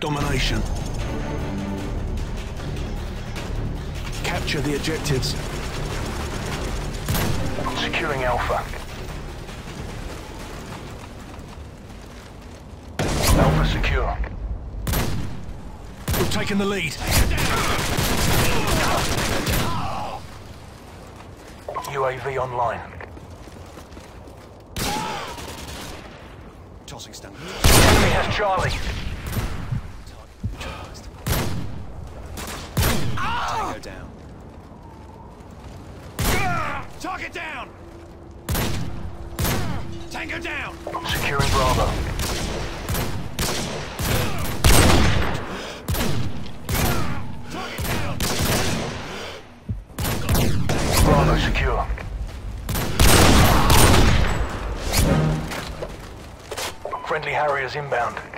Domination. Capture the objectives. Securing Alpha. Alpha secure. We've taken the lead. UAV online. Tossing stone. Enemy has Charlie. Tango down. Target down! Tango down! Securing Bravo. Target down! Bravo secure. Friendly Harriers inbound.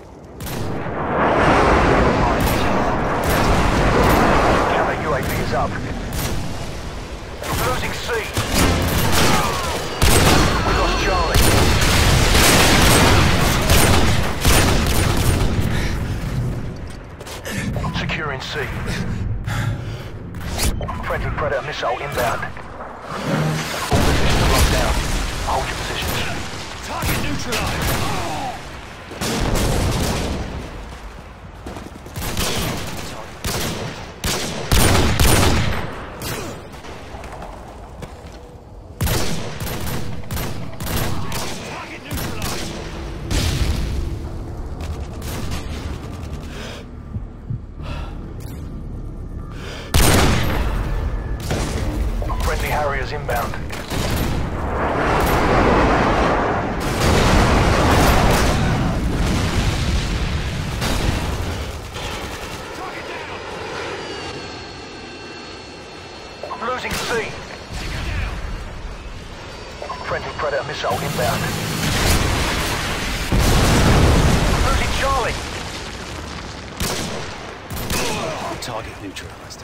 Losing C. Friendly Predator missile inbound. Target neutralized.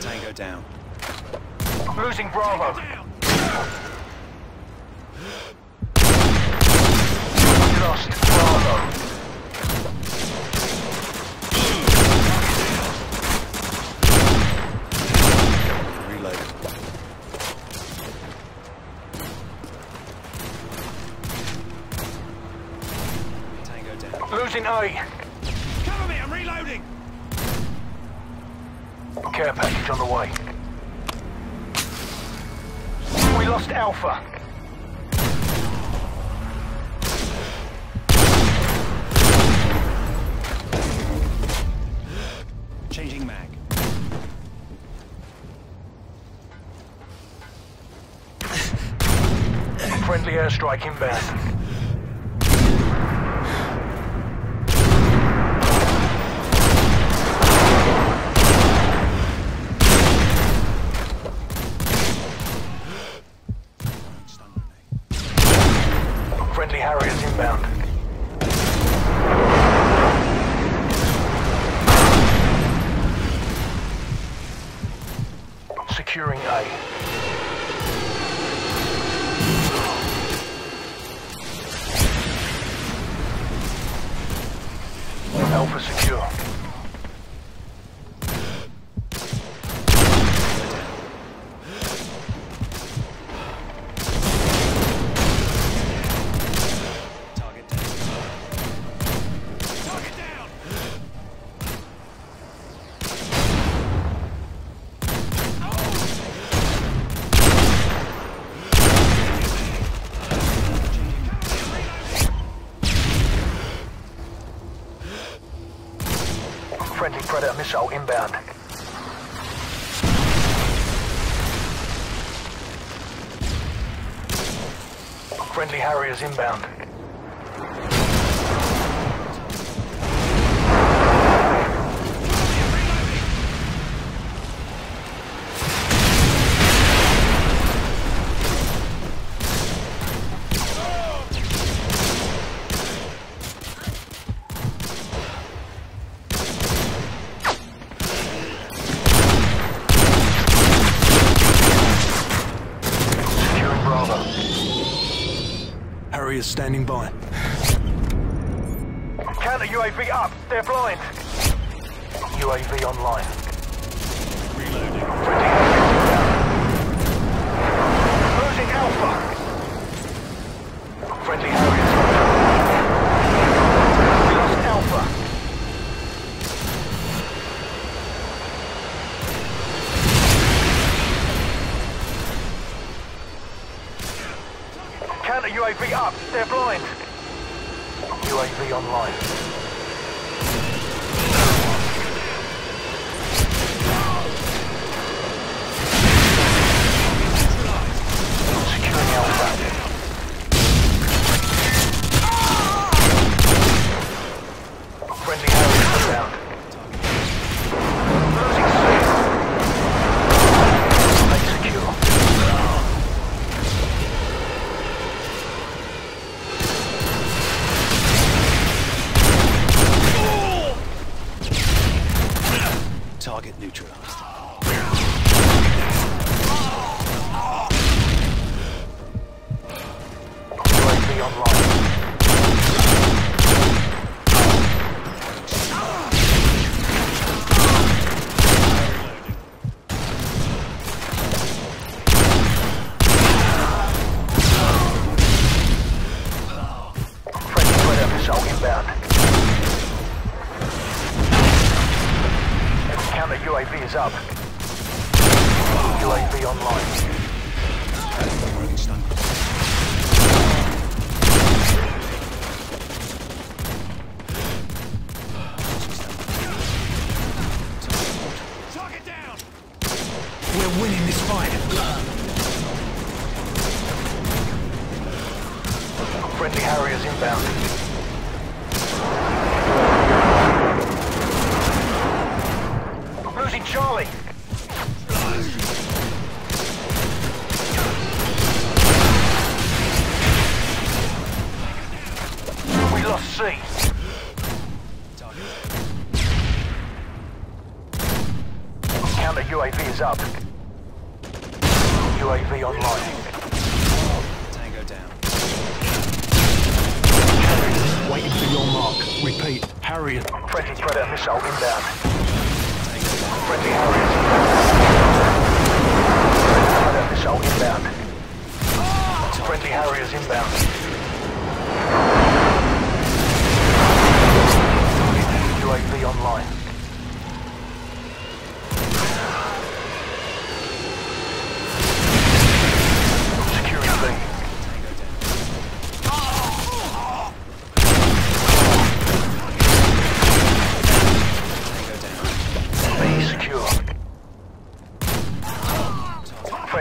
Tango down. Losing Bravo. Lost Bravo. Reload. Tango down. Losing A. Care package on the way. We lost Alpha. Changing mag. Friendly airstrike inbound. Friendly Harriers inbound. Securing A. Friendly Predator missile inbound. Friendly Harriers inbound. Securing Bravo. Harrier is standing by. Counter UAV up. They're blind. UAV online. Up. UAV online. Already stunned. Target down. We're winning this fight. Friendly Harriers inbound. Losing Charlie. We lost C. Counter UAV is up. UAV online. Tango down. Waiting for your mark. Repeat, Harrier. Friendly Predator missile inbound. Friendly Harriers. Friendly Harriers inbound.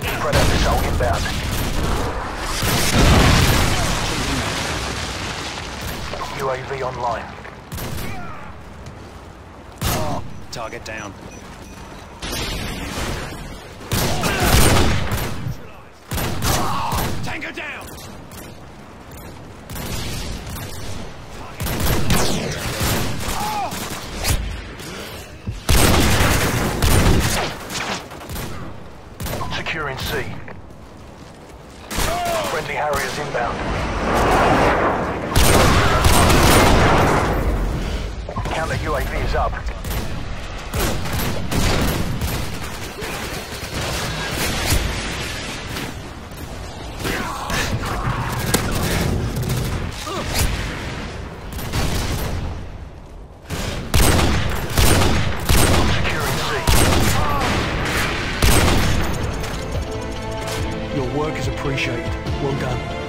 Predator missile inbound. UAV online. Target down. Tango down. Securing C. Friendly Harriers inbound. Counter UAV is up. Is appreciated. Well done.